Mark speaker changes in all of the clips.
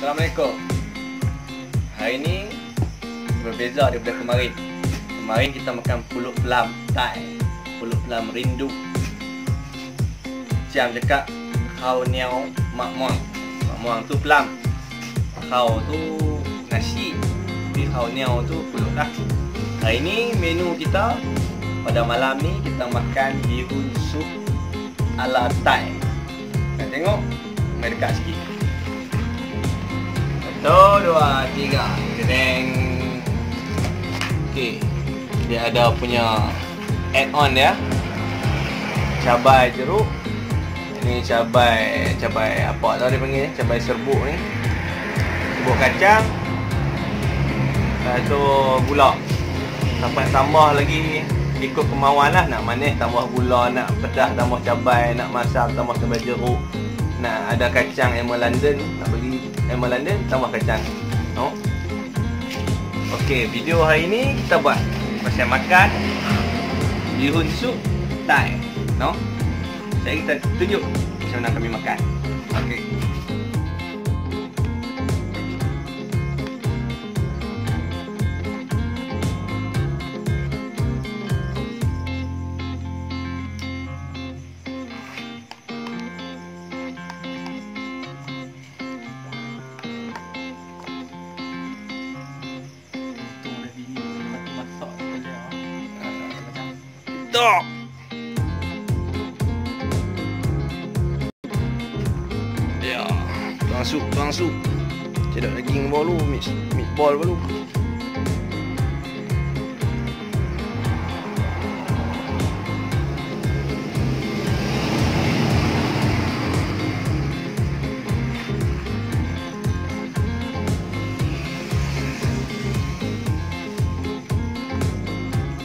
Speaker 1: Assalamualaikum. Hari ni Berbeza daripada kemarin. Kemarin kita makan pulut pelam Thai Pulut pelam rindu. Macam cakap Kau niau mak muang. Mak muang tu pelam. Kau tu nasi. Tapi kau niau tu pulut lah Hari ni menu kita Pada malam ni kita makan bihun sup ala Thai. Nak tengok Mari dekat sikit satu, dua, tiga. Kedeng. Okey. Dia ada punya add-on dia. Cabai jeruk. Ini cabai, cabai apa tau dia panggil? Cabai serbuk ni. Serbuk kacang. Lepas tu gula. Sampai tambah lagi ikut kemauan lah nak manis tambah gula, nak pedas tambah cabai, nak masak tambah cabai jeruk. Nak ada kacang Emma London, nak beli Emma London tambah kacang. No. Okey, video hari ni kita buat pasal makan bihun sup Thai. No. Saya kita tunjuk macam mana kami makan. Okey. 的。呀，装速装速，接着来进波路，米米波路。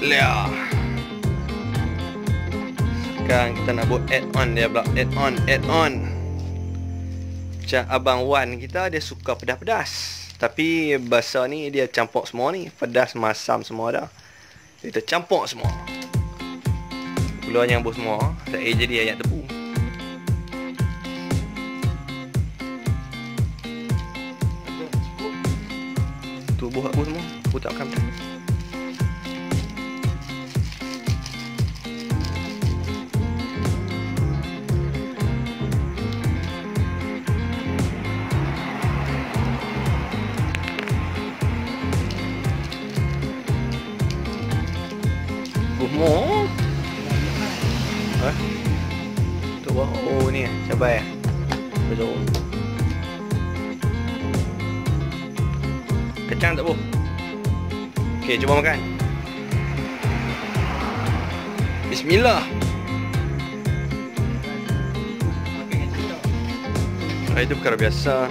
Speaker 1: Yeah. Sekarang kita nak buat add on dia pula. Add on, add on. Macam Abang Wan kita dia suka pedas-pedas. Tapi bahasa ni dia campur semua ni. Pedas, masam semua dah. Kita campur semua. Gula nyambut semua. Saya jadi ayat tebu. Tubuh aku semua Aku tak akan Gumo. Ha? Tu wah. Oh ni cabai. Betul. Kacang tak bu? Okey, cuba makan. Bismillah. Ah, itu perkara biasa.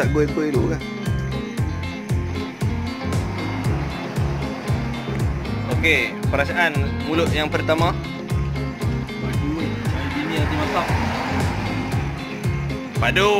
Speaker 1: Tak gue-gue dulu kan? Okey, perasaan mulut yang pertama.
Speaker 2: Padu Saya bini nanti masak.
Speaker 1: Padu